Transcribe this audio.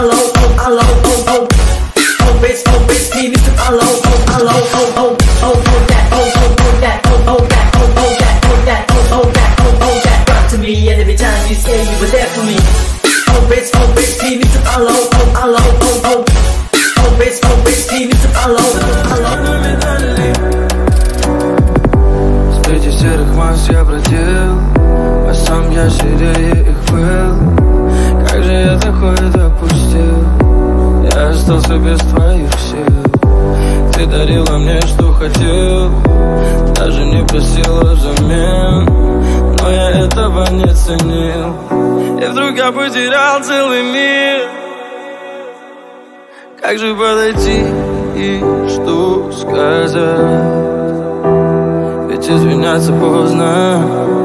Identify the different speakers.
Speaker 1: Paulo, oh, Paulo, oh, oh. Oh, bitch, oh, bitch, he needs Mr. follow, oh, follow, oh, oh. Oh, oh, that, oh, oh, oh, that, oh, oh, that, oh, oh, that, oh, that, oh, oh, that, oh, oh, that. Rock to me, and every time you say you were there for me. Oh, bitch, oh, bitch, he Mr. follow, oh, follow, oh, oh. Oh, bitch, oh, bitch, he Mr. Paulo, follow, follow,
Speaker 2: Спите серых масс я бродил, а сам я сидею их был. Без твоих сил Ты дарила мне, что хотел Даже не просила взамен. Но я этого не ценил. И вдруг я потерял целый мир. Как же подойти и что сказать? Ведь извиняться поздно